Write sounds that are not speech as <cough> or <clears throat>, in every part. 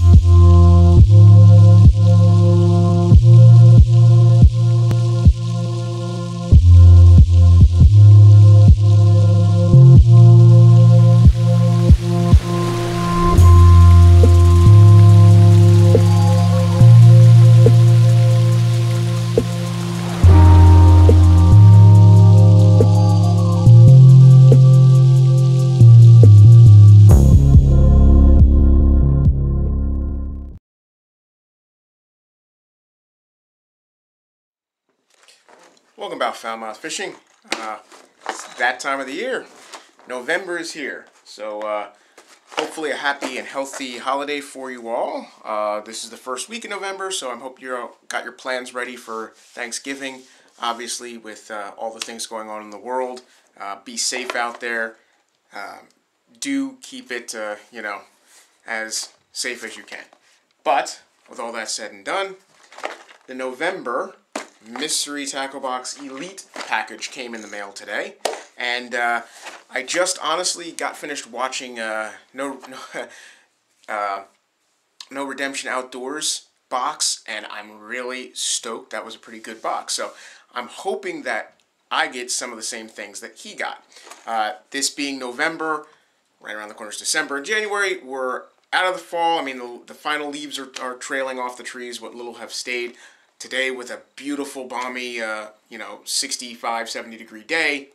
Back, FoulMouth Fishing. Uh, it's that time of the year. November is here, so uh, hopefully a happy and healthy holiday for you all. Uh, this is the first week in November, so I hope you got your plans ready for Thanksgiving. Obviously, with uh, all the things going on in the world, uh, be safe out there. Um, do keep it, uh, you know, as safe as you can. But with all that said and done, the November mystery tackle box elite package came in the mail today. And uh, I just honestly got finished watching uh, no no, <laughs> uh, no redemption outdoors box and I'm really stoked that was a pretty good box. So I'm hoping that I get some of the same things that he got. Uh, this being November right around the corner is December and January we're out of the fall. I mean the, the final leaves are, are trailing off the trees what little have stayed today with a beautiful balmy uh, you know 65 70 degree day.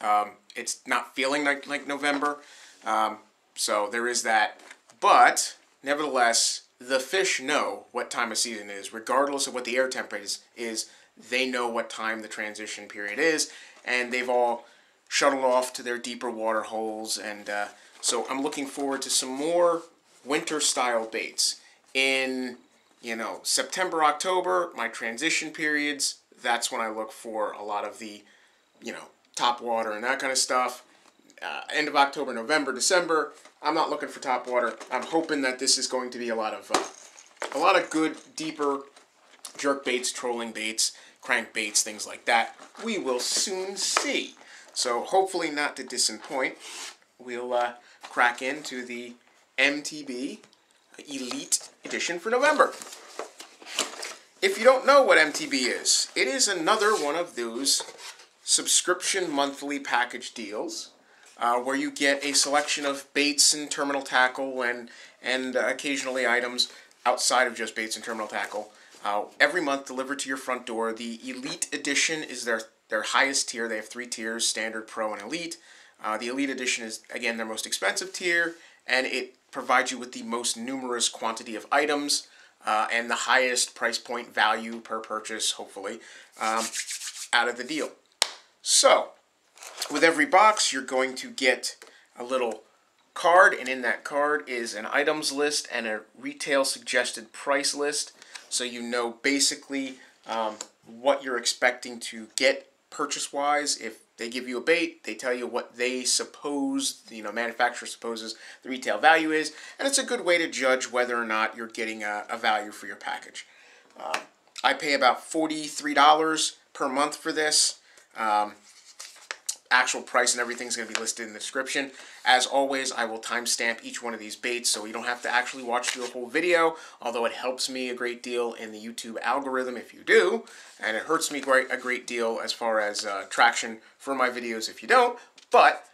Um, it's not feeling like, like november. Um, so there is that. But nevertheless the fish know what time of season is, regardless of what the air temperature is, is they know what time the transition period is and they've all shuttled off to their deeper water holes and uh, so i'm looking forward to some more winter style baits in you know, September, October, my transition periods, that's when I look for a lot of the, you know, top water and that kind of stuff. Uh, end of October, November, December, I'm not looking for top water. I'm hoping that this is going to be a lot of, uh, a lot of good, deeper jerk baits, trolling baits, crank baits, things like that. We will soon see. So hopefully not to disappoint, we'll uh, crack into the MTB Elite Edition for November. If you don't know what MTB is, it is another one of those subscription monthly package deals uh, where you get a selection of baits and terminal tackle and, and uh, occasionally items outside of just baits and terminal tackle uh, every month delivered to your front door. The Elite Edition is their, their highest tier. They have three tiers, Standard, Pro, and Elite. Uh, the Elite Edition is, again, their most expensive tier, and it provides you with the most numerous quantity of items uh, and the highest price point value per purchase, hopefully, um, out of the deal. So, with every box, you're going to get a little card, and in that card is an items list and a retail suggested price list, so you know basically um, what you're expecting to get purchase-wise if they give you a bait, they tell you what they suppose, you know, manufacturer supposes the retail value is, and it's a good way to judge whether or not you're getting a, a value for your package. Uh, I pay about $43 per month for this. Um, actual price and everything is going to be listed in the description. As always, I will timestamp each one of these baits so you don't have to actually watch the whole video, although it helps me a great deal in the YouTube algorithm if you do, and it hurts me great, a great deal as far as uh, traction for my videos if you don't, but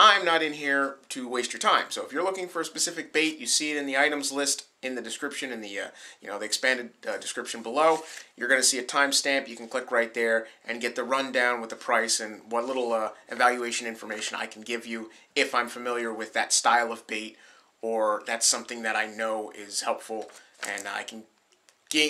I'm not in here to waste your time. So if you're looking for a specific bait, you see it in the items list in the description, in the uh, you know the expanded uh, description below. You're going to see a timestamp. You can click right there and get the rundown with the price and what little uh, evaluation information I can give you if I'm familiar with that style of bait or that's something that I know is helpful and I can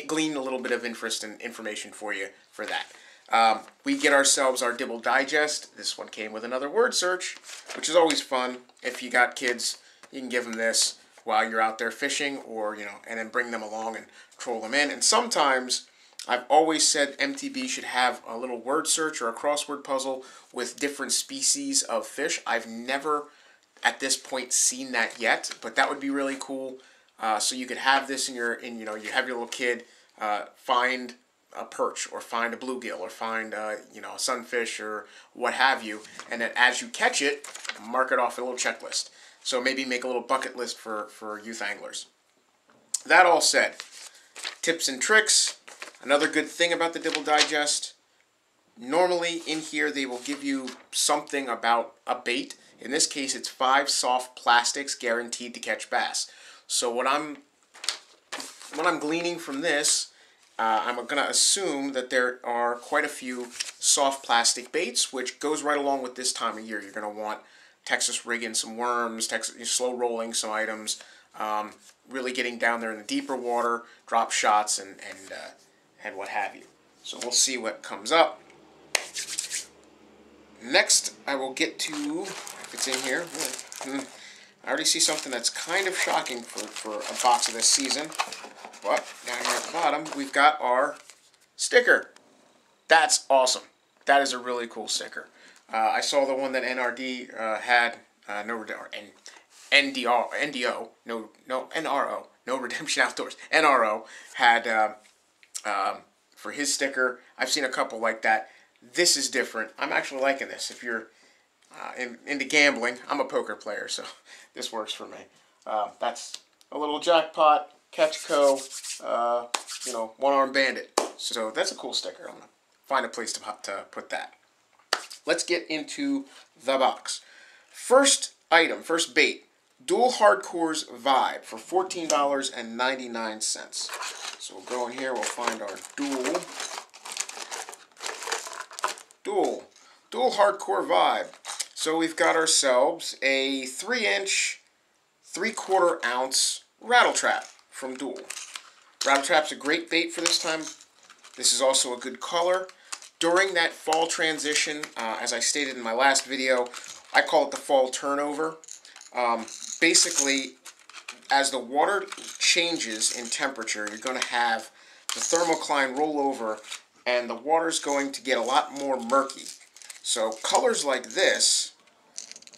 glean a little bit of interest and information for you for that. Um, we get ourselves our Dibble Digest. This one came with another word search, which is always fun. If you got kids, you can give them this while you're out there fishing or, you know, and then bring them along and troll them in. And sometimes I've always said MTB should have a little word search or a crossword puzzle with different species of fish. I've never at this point seen that yet, but that would be really cool. Uh, so you could have this in your, in you know, you have your little kid uh, find a perch or find a bluegill or find a, you know a sunfish or what have you and then as you catch it mark it off a little checklist so maybe make a little bucket list for for youth anglers that all said, tips and tricks. Another good thing about the Dibble Digest, normally in here they will give you something about a bait. In this case, it's five soft plastics guaranteed to catch bass. So what I'm what I'm gleaning from this, uh, I'm going to assume that there are quite a few soft plastic baits, which goes right along with this time of year. You're going to want Texas rigging some worms, Texas slow rolling some items, um, really getting down there in the deeper water, drop shots, and and uh, and what have you. So we'll see what comes up. Next, I will get to if it's in here. I already see something that's kind of shocking for, for a box of this season. But down here at the bottom, we've got our sticker. That's awesome. That is a really cool sticker. Uh, I saw the one that NRD uh, had, uh, no or N, NDR, NDO, no, no, NRO, no Redemption <laughs> Outdoors, NRO had uh, um, for his sticker. I've seen a couple like that. This is different. I'm actually liking this. If you're uh, in, into gambling, I'm a poker player, so <laughs> this works for me. Uh, that's a little jackpot, Catchco, uh, you know, one arm bandit. So that's a cool sticker. I'm gonna find a place to, to put that. Let's get into the box. First item, first bait, Duel Hardcores Vibe for $14.99. So we'll go in here, we'll find our duel. Duel. Duel Hardcore Vibe. So we've got ourselves a 3 inch, 3 quarter ounce rattle trap from Duel. Rattle trap's a great bait for this time. This is also a good color. During that fall transition, uh, as I stated in my last video, I call it the fall turnover. Um, basically, as the water changes in temperature, you're going to have the thermocline roll over and the water's going to get a lot more murky. So colors like this,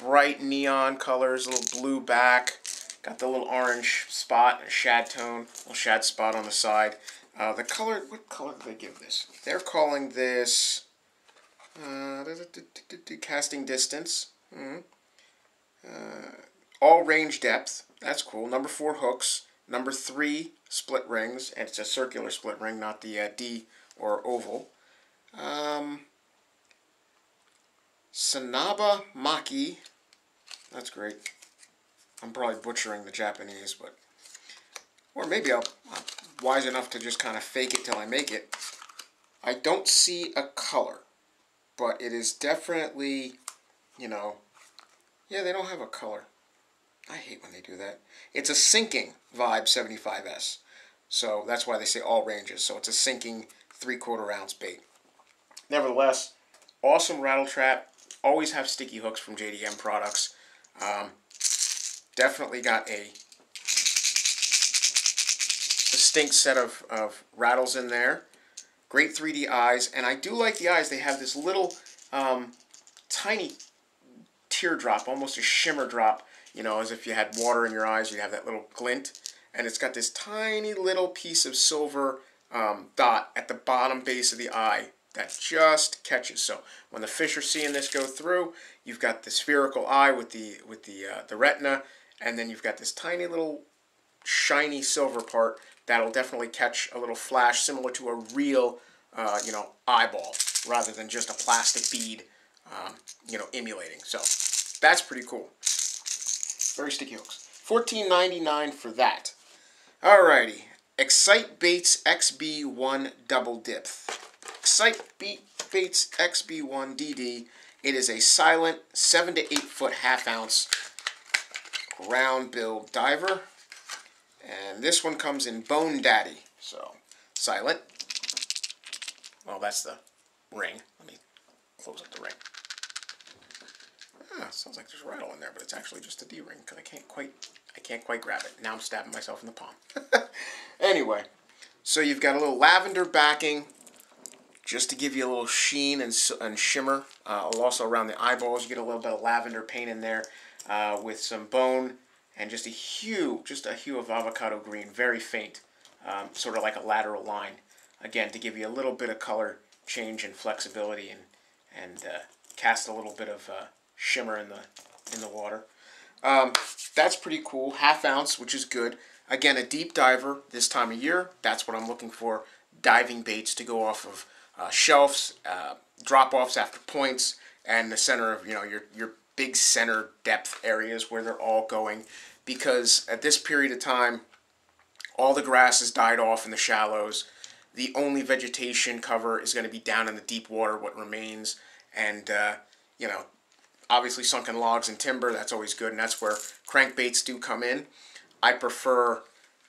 bright neon colors, a little blue back, got the little orange spot a shad tone, little shad spot on the side. Uh, the color, what color did they give this? They're calling this uh, casting distance. Mm -hmm. uh, all range depth. That's cool. Number four hooks. Number three split rings, and it's a circular split ring, not the uh, D or oval. Um, Sanaba Maki. That's great. I'm probably butchering the Japanese, but or maybe I'll, I'm wise enough to just kind of fake it till I make it. I don't see a color, but it is definitely, you know, yeah, they don't have a color. I hate when they do that. It's a sinking Vibe 75S. So that's why they say all ranges. So it's a sinking three-quarter ounce bait. Nevertheless, awesome rattle trap. Always have sticky hooks from JDM products. Um, definitely got a distinct set of, of rattles in there. Great 3D eyes. And I do like the eyes. They have this little um, tiny teardrop, almost a shimmer drop you know, as if you had water in your eyes, you have that little glint. And it's got this tiny little piece of silver um, dot at the bottom base of the eye that just catches. So when the fish are seeing this go through, you've got the spherical eye with the with the uh, the retina, and then you've got this tiny little shiny silver part that'll definitely catch a little flash similar to a real, uh, you know, eyeball rather than just a plastic bead, um, you know, emulating. So that's pretty cool. Very sticky hooks. $14.99 for that. Alrighty. Xcite Baits XB1 Double Depth. Xcite Baits XB1 DD. It is a silent 7 to 8 foot half ounce round bill diver. And this one comes in Bone Daddy. So, silent. Well, that's the ring. Let me close up the ring. Ah, sounds like there's a rattle in there, but it's actually just a D-ring because I can't quite, I can't quite grab it. Now I'm stabbing myself in the palm. <laughs> anyway, so you've got a little lavender backing, just to give you a little sheen and, and shimmer. Uh, also around the eyeballs, you get a little bit of lavender paint in there uh, with some bone and just a hue, just a hue of avocado green, very faint, um, sort of like a lateral line. Again, to give you a little bit of color change and flexibility and, and uh, cast a little bit of uh, shimmer in the in the water. Um, that's pretty cool. Half ounce, which is good. Again, a deep diver this time of year, that's what I'm looking for. Diving baits to go off of uh, shelves, uh, drop-offs after points, and the center of, you know, your, your big center depth areas where they're all going. Because at this period of time, all the grass has died off in the shallows. The only vegetation cover is going to be down in the deep water, what remains. And, uh, you know, obviously sunken logs and timber, that's always good, and that's where crankbaits do come in. I prefer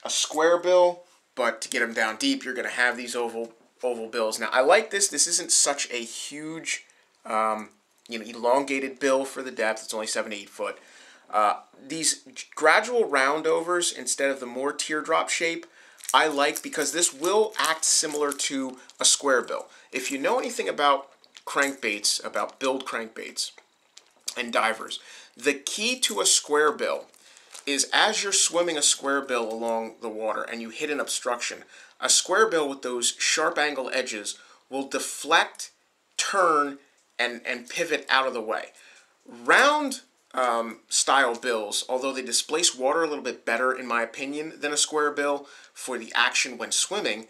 a square bill, but to get them down deep, you're going to have these oval oval bills. Now, I like this. This isn't such a huge, um, you know, elongated bill for the depth. It's only 7 to 8 foot. Uh, these gradual roundovers instead of the more teardrop shape, I like because this will act similar to a square bill. If you know anything about crankbaits, about build crankbaits and divers, the key to a square bill is as you're swimming a square bill along the water and you hit an obstruction, a square bill with those sharp angle edges will deflect, turn, and, and pivot out of the way. Round um, style bills, although they displace water a little bit better, in my opinion, than a square bill for the action when swimming,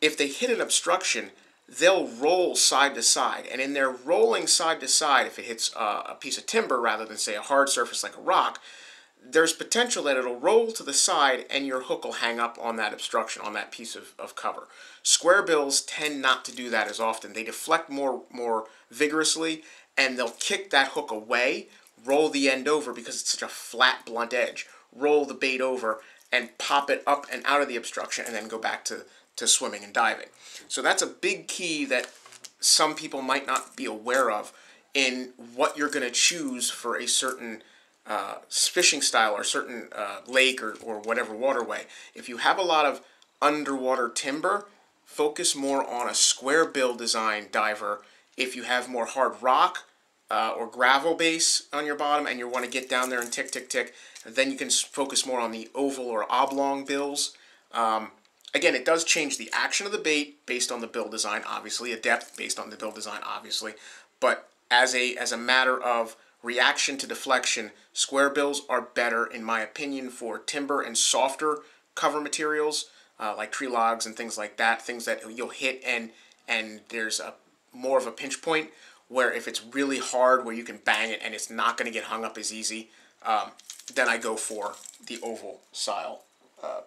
if they hit an obstruction, they'll roll side to side. And in their rolling side to side, if it hits uh, a piece of timber rather than, say, a hard surface like a rock, there's potential that it'll roll to the side and your hook will hang up on that obstruction, on that piece of, of cover. Square bills tend not to do that as often. They deflect more, more vigorously and they'll kick that hook away roll the end over because it's such a flat, blunt edge. Roll the bait over and pop it up and out of the obstruction and then go back to, to swimming and diving. So that's a big key that some people might not be aware of in what you're going to choose for a certain uh, fishing style or certain uh, lake or, or whatever waterway. If you have a lot of underwater timber, focus more on a square bill design diver. If you have more hard rock, uh, or gravel base on your bottom and you want to get down there and tick, tick, tick, then you can focus more on the oval or oblong bills. Um, again, it does change the action of the bait based on the bill design, obviously, a depth based on the bill design, obviously. But as a, as a matter of reaction to deflection, square bills are better, in my opinion, for timber and softer cover materials, uh, like tree logs and things like that, things that you'll hit and, and there's a more of a pinch point where if it's really hard where you can bang it and it's not going to get hung up as easy, um, then I go for the oval style uh,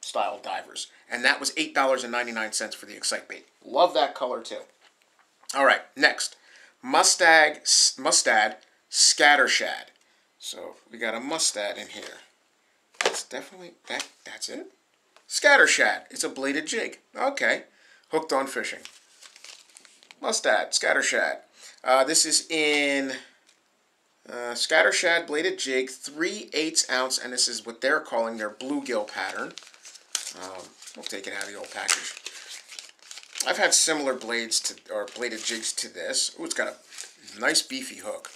style divers. And that was $8.99 for the Xcite bait. Love that color too. All right, next. Mustag, Mustad Skatter Shad. So we got a Mustad in here. That's definitely, that. that's it? Skatter Shad. It's a bladed jig. Okay. Hooked on fishing. Mustad, Skatter Shad. Uh, this is in uh, Scattershad Bladed Jig, 3 8 ounce, and this is what they're calling their bluegill pattern. Um, we'll take it out of the old package. I've had similar blades to, or bladed jigs to this. Oh, it's got a nice beefy hook.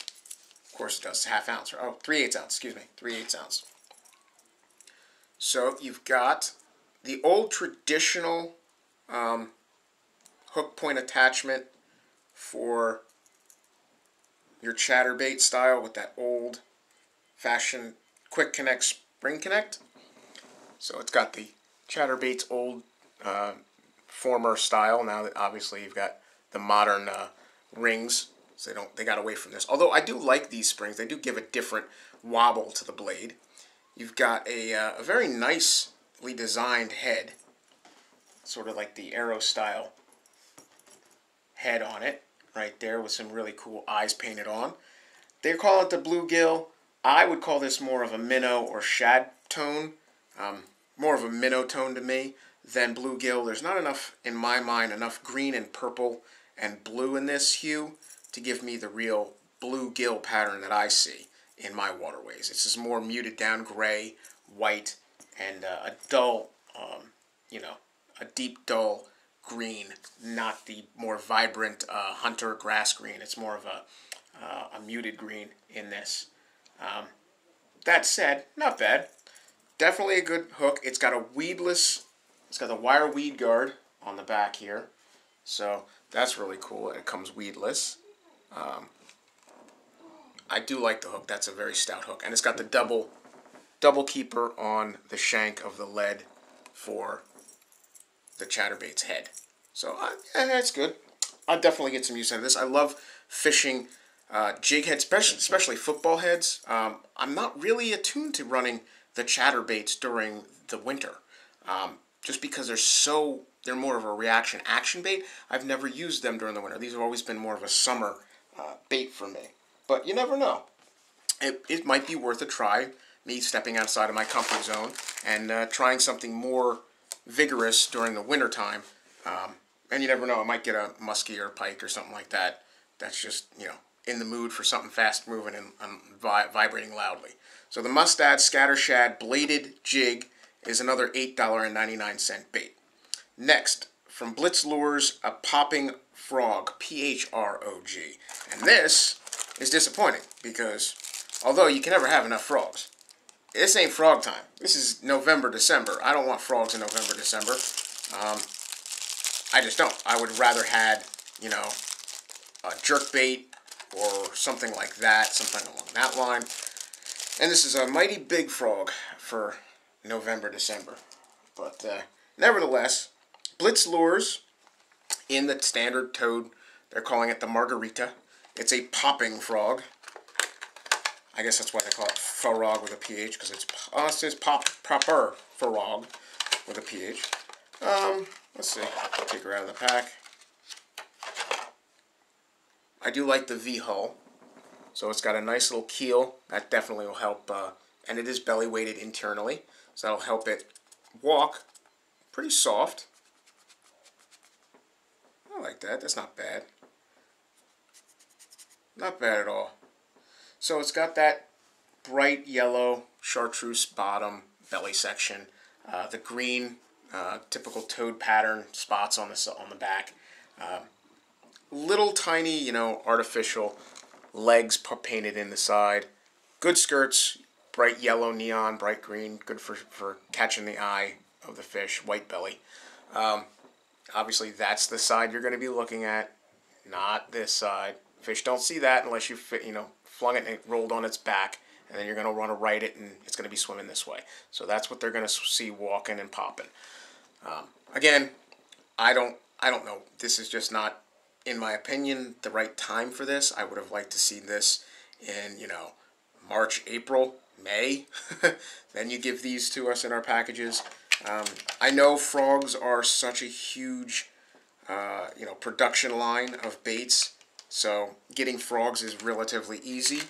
Of course it does, half ounce. Or, oh, 3 8 ounce, excuse me, 3 8 ounce. So you've got the old traditional um, hook point attachment for your chatterbait style with that old fashioned quick connect spring connect. So it's got the chatterbait's old uh, former style. Now that obviously you've got the modern uh, rings, so they don't they got away from this. Although I do like these springs, they do give a different wobble to the blade. You've got a, uh, a very nicely designed head, sort of like the arrow style head on it right there with some really cool eyes painted on. They call it the bluegill. I would call this more of a minnow or shad tone. Um, more of a minnow tone to me than bluegill. There's not enough, in my mind, enough green and purple and blue in this hue to give me the real bluegill pattern that I see in my waterways. It's just more muted down gray, white, and uh, a dull, um, you know, a deep dull green, not the more vibrant uh, hunter grass green. It's more of a, uh, a muted green in this. Um, that said, not bad. Definitely a good hook. It's got a weedless, it's got the wire weed guard on the back here. So that's really cool. It comes weedless. Um, I do like the hook. That's a very stout hook. And it's got the double double keeper on the shank of the lead for the chatterbait's head. So uh, yeah, that's good. I'll definitely get some use out of this. I love fishing uh, jig heads, especially, especially football heads. Um, I'm not really attuned to running the chatterbaits during the winter, um, just because they're so they're more of a reaction action bait. I've never used them during the winter. These have always been more of a summer uh, bait for me. But you never know. It, it might be worth a try, me stepping outside of my comfort zone and uh, trying something more vigorous during the winter time. Um, and you never know, I might get a muskie or a pike or something like that. That's just, you know, in the mood for something fast moving and, and vi vibrating loudly. So the Mustad Skatter Shad Bladed Jig is another $8.99 bait. Next, from Blitz Lures, a popping frog, P-H-R-O-G. And this is disappointing because although you can never have enough frogs, this ain't frog time. This is November, December. I don't want frogs in November, December. Um, I just don't. I would rather had, you know, a jerk bait or something like that, something along that line. And this is a mighty big frog for November, December. But uh, nevertheless, Blitz Lures in the standard toad, they're calling it the Margarita. It's a popping frog. I guess that's why they call it frog with a PH, because it's, uh, it pop, proper frog with a PH. Um, let's see. Take her out of the pack. I do like the V-hull. So it's got a nice little keel. That definitely will help. Uh, and it is belly weighted internally. So that'll help it walk pretty soft. I like that. That's not bad. Not bad at all. So it's got that bright yellow chartreuse bottom belly section. Uh, the green uh, typical toad pattern spots on the on the back. Uh, little tiny, you know, artificial legs painted in the side. Good skirts, bright yellow, neon, bright green, good for, for catching the eye of the fish, white belly. Um, obviously, that's the side you're going to be looking at, not this side. Fish don't see that unless you you know, flung it and it rolled on its back, and then you're going to want to right it, and it's going to be swimming this way. So that's what they're going to see walking and popping. Um, again, I don't, I don't know. This is just not in my opinion, the right time for this. I would have liked to see this in, you know, March, April, May. <laughs> then you give these to us in our packages. Um, I know frogs are such a huge, uh, you know, production line of baits. So getting frogs is relatively easy,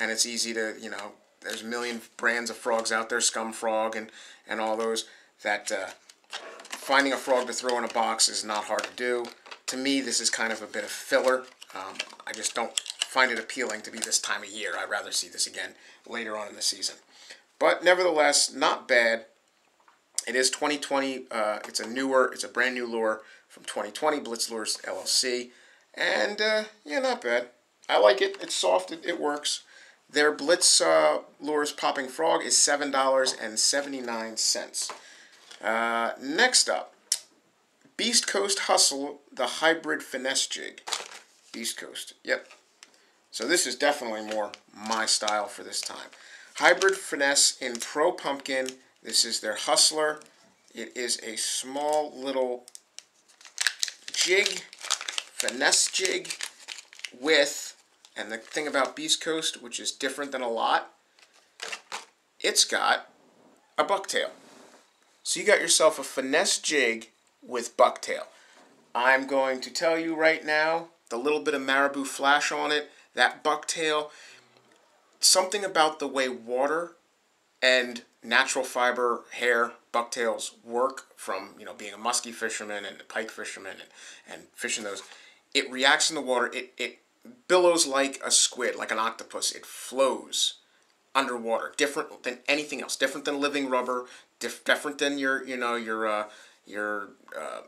and it's easy to, you know, there's a million brands of frogs out there, scum frog and, and all those, that uh, finding a frog to throw in a box is not hard to do to me, this is kind of a bit of filler. Um, I just don't find it appealing to be this time of year. I'd rather see this again later on in the season. But nevertheless, not bad. It is 2020. Uh, it's a newer, it's a brand new lure from 2020, Blitz Lures LLC. And uh, yeah, not bad. I like it. It's soft. It, it works. Their Blitz uh, Lures Popping Frog is $7.79. Uh, next up, Beast Coast Hustle, the hybrid finesse jig. Beast Coast, yep. So this is definitely more my style for this time. Hybrid finesse in Pro Pumpkin. This is their Hustler. It is a small little jig, finesse jig with, and the thing about Beast Coast, which is different than a lot, it's got a bucktail. So you got yourself a finesse jig with bucktail. I'm going to tell you right now, the little bit of marabou flash on it, that bucktail, something about the way water and natural fiber hair bucktails work from you know being a musky fisherman and a pike fisherman and, and fishing those it reacts in the water it, it billows like a squid like an octopus it flows underwater different than anything else different than living rubber diff different than your you know your uh, your uh,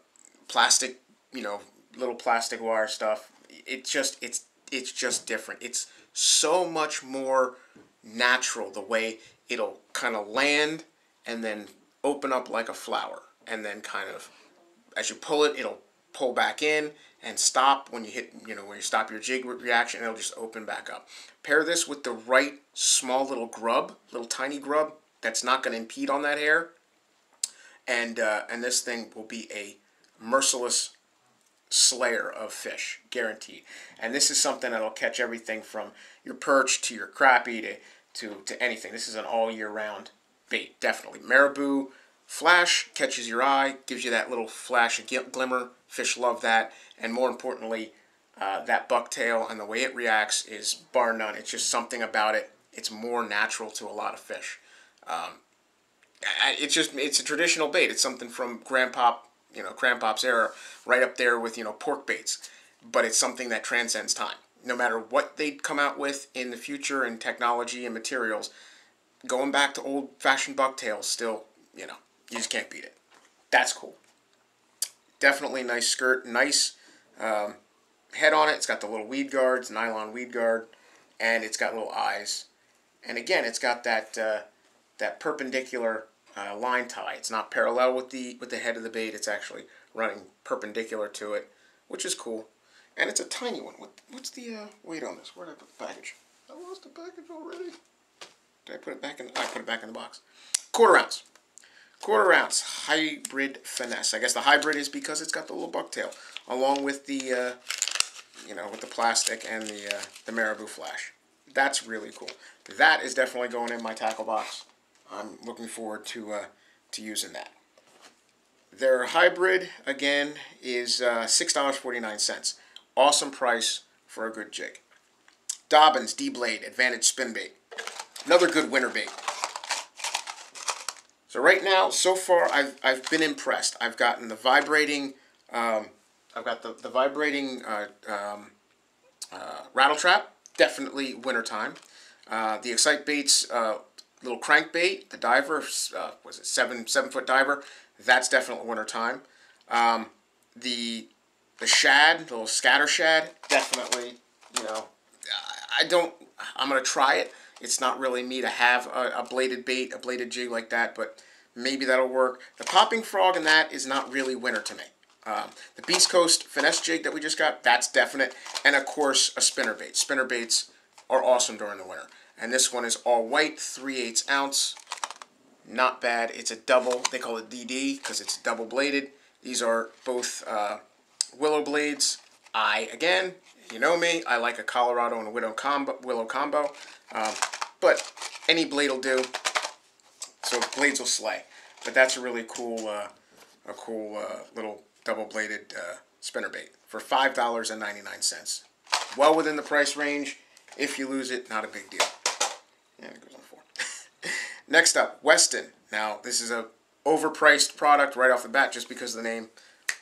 plastic, you know, little plastic wire stuff. It's just it's it's just different. It's so much more natural the way it'll kind of land and then open up like a flower and then kind of as you pull it it'll pull back in and stop when you hit you know when you stop your jig reaction it'll just open back up pair this with the right small little grub little tiny grub that's not going to impede on that hair. And, uh, and this thing will be a merciless slayer of fish, guaranteed. And this is something that'll catch everything from your perch to your crappie to, to, to anything. This is an all year round bait, definitely. Marabou flash catches your eye, gives you that little flash of glimmer. Fish love that. And more importantly, uh, that bucktail and the way it reacts is bar none. It's just something about it. It's more natural to a lot of fish. Um, it's just it's a traditional bait. It's something from Grandpop, you know, Grandpop's era, right up there with you know pork baits. But it's something that transcends time. No matter what they come out with in the future in technology and materials, going back to old-fashioned bucktails, still, you know, you just can't beat it. That's cool. Definitely nice skirt, nice. Um, head on it. It's got the little weed guards, nylon weed guard, and it's got little eyes. And again, it's got that uh, that perpendicular uh, line tie. It's not parallel with the with the head of the bait. It's actually running perpendicular to it, which is cool. And it's a tiny one. What, what's the uh, weight on this? Where did I put the package? I lost the package already. Did I put it back in? I put it back in the box. Quarter ounce. Quarter ounce hybrid finesse. I guess the hybrid is because it's got the little bucktail along with the uh, you know, with the plastic and the, uh, the Marabou Flash. That's really cool. That is definitely going in my tackle box. I'm looking forward to, uh, to using that. Their hybrid, again, is uh, $6.49. Awesome price for a good jig. Dobyns D-Blade Advantage Spin Bait. Another good winter bait. So right now, so far, I've, I've been impressed. I've gotten the vibrating um, I've got the, the vibrating uh, um, uh, rattle trap, definitely wintertime. Uh, the Xcite Baits uh, little crankbait, the diver, uh, was it seven seven foot diver? That's definitely wintertime. Um, the the shad, the little Skatter Shad, definitely. You know, I don't. I'm gonna try it. It's not really me to have a, a bladed bait, a bladed jig like that, but maybe that'll work. The popping frog in that is not really winter to me. Um, the Beast Coast finesse jig that we just got, that's definite. And of course, a spinner bait. Spinner baits are awesome during the winter. And this one is all white, 3 8 ounce. Not bad. It's a double. They call it DD because it's double bladed. These are both uh, willow blades. I, again, you know me, I like a Colorado and a willow combo. Willow combo. Um, but any blade will do. So blades will slay. But that's a really cool, uh, a cool uh, little double-bladed uh, spinnerbait for $5.99. Well within the price range. If you lose it, not a big deal. And it goes on four. <laughs> Next up, Westin. Now, this is a overpriced product right off the bat just because of the name.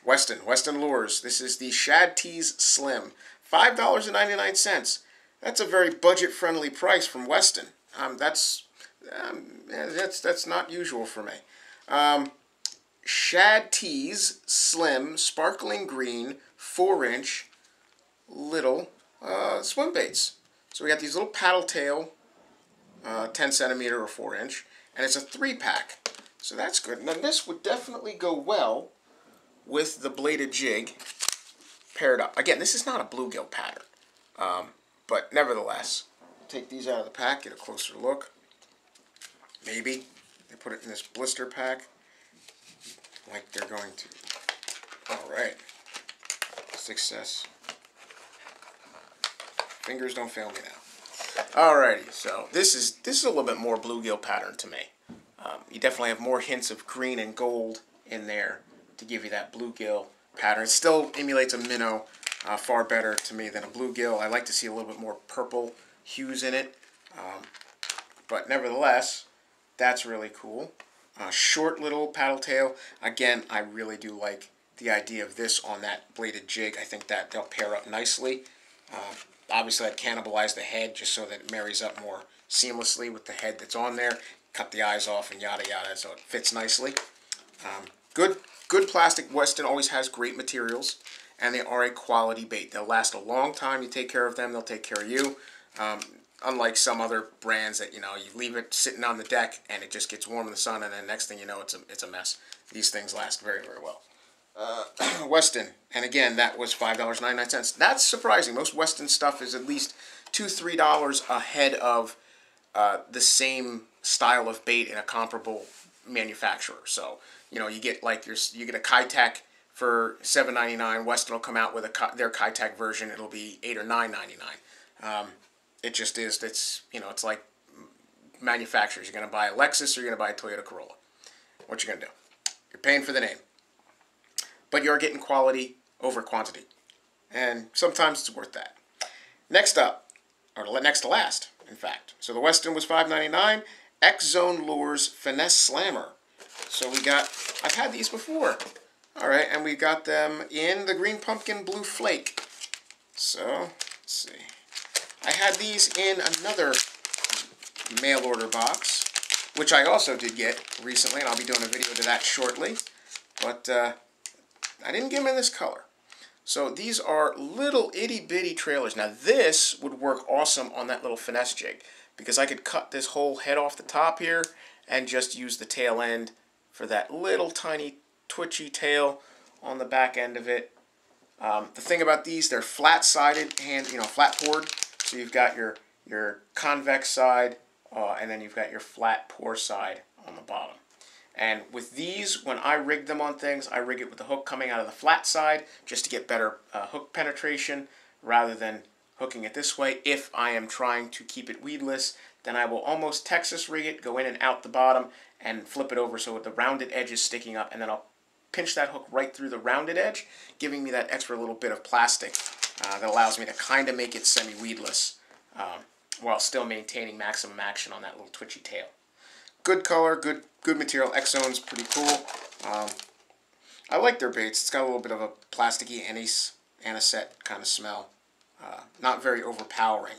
Westin, Westin Lures. This is the ShadTeez Slim. $5.99. That's a very budget-friendly price from Westin. Um, that's um, that's that's not usual for me. Um, ShadTeez Slim Sparkling Green 4 inch little uh, swim baits. So we got these little paddle tail, uh, 10 centimeter or 4 inch, and it's a 3 pack. So that's good. Now this would definitely go well with the bladed jig paired up. Again, this is not a bluegill pattern, um, but nevertheless, take these out of the pack, get a closer look. Maybe they put it in this blister pack like they're going to. Alright. Success. Fingers don't fail me now. Alrighty, so this is this is a little bit more bluegill pattern to me. Um, you definitely have more hints of green and gold in there to give you that bluegill pattern. It still emulates a minnow uh, far better to me than a bluegill. I like to see a little bit more purple hues in it. Um, but nevertheless, that's really cool. Short little paddle tail. Again, I really do like the idea of this on that bladed jig. I think that they'll pair up nicely. Uh, obviously, I'd cannibalize the head just so that it marries up more seamlessly with the head that's on there. Cut the eyes off and yada yada so it fits nicely. Um, good, good plastic. Westin always has great materials, and they are a quality bait. They'll last a long time. You take care of them, they'll take care of you. Um, unlike some other brands that you know you leave it sitting on the deck and it just gets warm in the sun and then next thing you know it's a, it's a mess these things last very very well uh, <clears throat> Westin and again that was five dollars ninety nine cents that's surprising most Westin stuff is at least two three dollars ahead of uh, the same style of bait in a comparable manufacturer. So you know you get like your you get a Keitech for seven ninety nine. Westin will come out with a their Keitech version. It'll be eight or nine ninety nine. Um, it just is. It's you know it's like manufacturers. You're gonna buy a Lexus or you're gonna buy a Toyota Corolla. What you gonna do? You're paying for the name, but you're getting quality over quantity, and sometimes it's worth that. Next up, or next to last, in fact. So the Westin was five ninety nine. X Zone Lures Finesse Slammer. So we got. I've had these before. All right, and we got them in the green pumpkin blue flake. So, let's see. I had these in another mail order box, which I also did get recently, and I'll be doing a video to that shortly. But uh, I didn't get them in this color. So these are little itty bitty trailers. Now this would work awesome on that little finesse jig because I could cut this whole head off the top here and just use the tail end for that little tiny twitchy tail on the back end of it. Um, the thing about these, they're flat-sided hand, you know, flat poured. So you've got your your convex side, uh, and then you've got your flat pour side on the bottom. And with these, when I rig them on things, I rig it with the hook coming out of the flat side just to get better uh, hook penetration rather than hooking it this way. If I am trying to keep it weedless, then I will almost Texas rig it, go in and out the bottom, and flip it over so the rounded edge is sticking up, and then I'll pinch that hook right through the rounded edge, giving me that extra little bit of plastic uh, that allows me to kind of make it semi-weedless um, while still maintaining maximum action on that little twitchy tail. Good color, good good material. X-Zone's pretty cool. Um, I like their baits. It's got a little bit of a plasticky anise, anisette kind of smell. Uh, not very overpowering,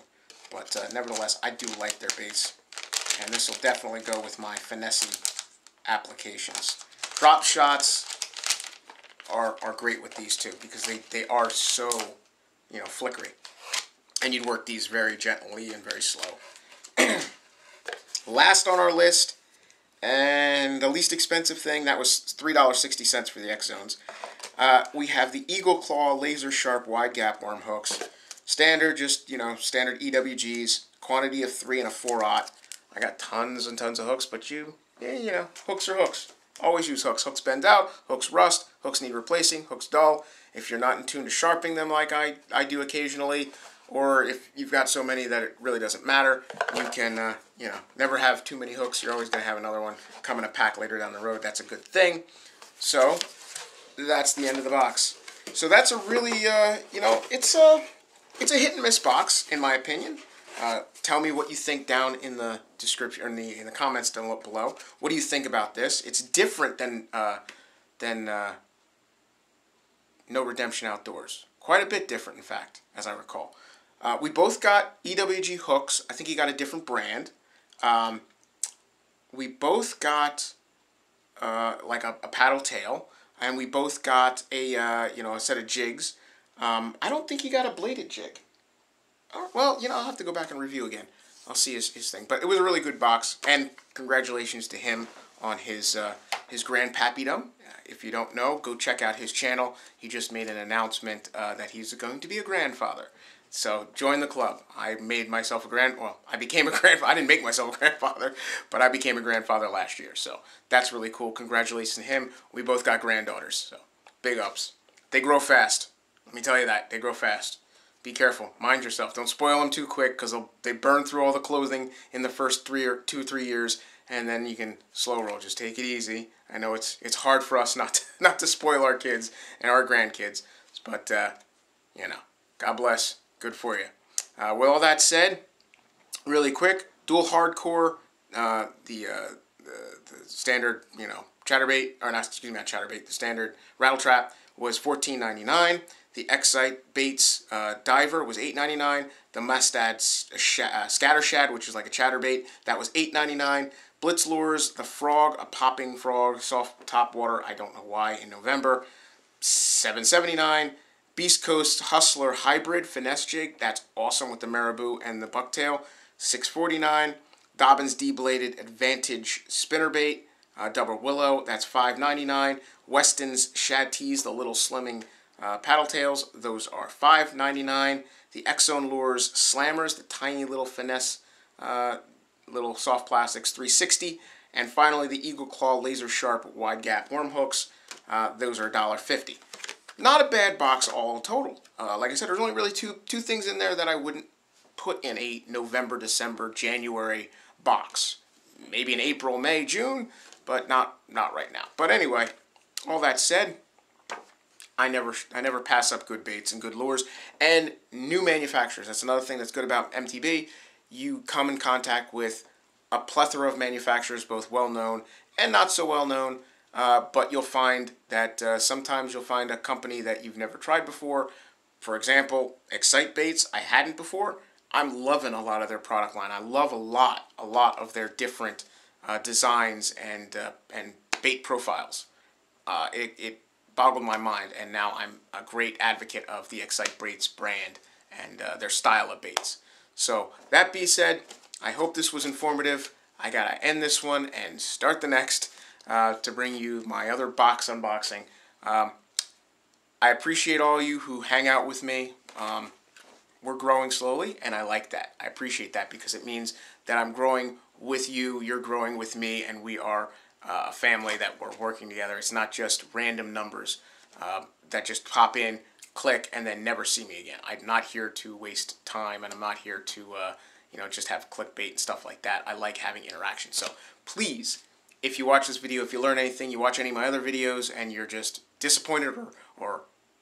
but uh, nevertheless, I do like their baits. And this will definitely go with my finesse applications. Drop shots, are, are great with these two because they, they are so, you know, flickery. And you'd work these very gently and very slow. <clears throat> Last on our list, and the least expensive thing, that was $3.60 for the X-Zones. Uh, we have the Eagle Claw Laser Sharp Wide Gap Worm Hooks. Standard, just, you know, standard EWGs. Quantity of 3 and a 4-aught. I got tons and tons of hooks, but you, yeah, you know, hooks are hooks. Always use hooks. Hooks bend out, hooks rust, hooks need replacing, hooks dull. If you're not in tune to sharpening them like I, I do occasionally, or if you've got so many that it really doesn't matter, you can, uh, you know, never have too many hooks. You're always going to have another one come in a pack later down the road. That's a good thing. So, that's the end of the box. So that's a really, uh, you know, it's a, it's a hit and miss box, in my opinion. Uh, tell me what you think down in the description or in the in the comments down below. What do you think about this? It's different than uh, than uh, No Redemption Outdoors. Quite a bit different, in fact, as I recall. Uh, we both got EWG hooks. I think he got a different brand. Um, we both got uh, like a, a, paddle tail, and we both got a uh, you know a set of jigs. Um, I don't think he got a bladed jig. Oh, well, you know, I'll have to go back and review again. I'll see his, his thing. But it was a really good box, and congratulations to him on his uh, his grandpappydom. If you don't know, go check out his channel. He just made an announcement uh, that he's going to be a grandfather. So join the club. I made myself a grand. Well, I became a <laughs> grandfather. I didn't make myself a grandfather, but I became a grandfather last year. So that's really cool. Congratulations to him. We both got granddaughters. So big ups. They grow fast. Let me tell you that they grow fast be careful. Mind yourself. Don't spoil them too quick because they burn through all the clothing in the first three or two, three years, and then you can slow roll. Just take it easy. I know it's it's hard for us <laughs> not to, not to spoil our kids and our grandkids, but uh, you know, God bless. Good for you. Uh, with all that said, really quick, duel hardcore, uh, the, uh, the, the standard, you know, chatterbait or not excuse me, not chatterbait, the standard rattle trap was fourteen ninety nine. The Xcite Baits uh, Diver was $8.99. The Mustad sh uh, Skatter Shad, which is like a chatterbait, that was $8.99. Blitz Lures, the frog, a popping frog, soft top water, I don't know why, in November, $7.79. Beast Coast Hustler Hybrid Finesse Jig, that's awesome with the marabou and the bucktail, $6.49. Dobyns D-Bladed Advantage Spinnerbait, uh, Double Willow, that's $5.99. Westin's Shad Tees, the little slimming uh, paddle tails, those are $5.99. The X-Zone Lures Slammers, the tiny little finesse uh, little soft plastics 360 and finally the Eagle Claw laser sharp wide gap worm hooks. Uh, those are $1.50. Not a bad box all total. Uh, like I said, there's only really two two things in there that I wouldn't put in a November, December, January box. Maybe in April, May, June, but not not right now. But anyway, all that said, I never I never pass up good baits and good lures and new manufacturers. That's another thing that's good about MTB. You come in contact with a plethora of manufacturers, both well known and not so well known. Uh, but you'll find that uh, sometimes you'll find a company that you've never tried before. For example, Xcite Baits, I hadn't before. I'm loving a lot of their product line. I love a lot, a lot of their different uh, designs and uh, and bait profiles. Uh, it, it boggled my mind, and now I'm a great advocate of the Xcite Baits brand and uh, their style of baits. So that being said, I hope this was informative. I gotta end this one and start the next uh, to bring you my other box unboxing. Um, I appreciate all you who hang out with me. Um, we're growing slowly, and I like that. I appreciate that because it means that I'm growing with you, you're growing with me, and we are uh, a family that we're working together. It's not just random numbers uh, that just pop in, click, and then never see me again. I'm not here to waste time, and I'm not here to uh, you know just have clickbait and stuff like that. I like having interaction. So please, if you watch this video, if you learn anything, you watch any of my other videos, and you're just disappointed or, or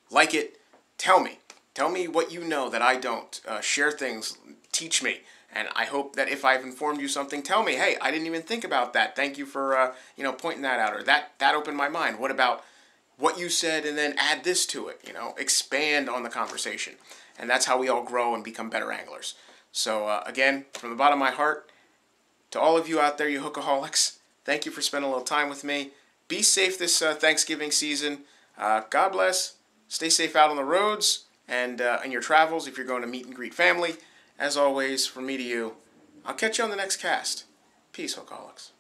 like it, tell me. Tell me what you know that I don't. Uh, share things. Teach me. And I hope that if I've informed you something, tell me, hey, I didn't even think about that. Thank you for uh, you know pointing that out, or that that opened my mind. What about what you said, and then add this to it? You know, expand on the conversation, and that's how we all grow and become better anglers. So uh, again, from the bottom of my heart, to all of you out there, you hookoholics, thank you for spending a little time with me. Be safe this uh, Thanksgiving season. Uh, God bless. Stay safe out on the roads and uh, in your travels if you're going to meet and greet family. As always, from me to you, I'll catch you on the next cast. Peace, Hookoholics.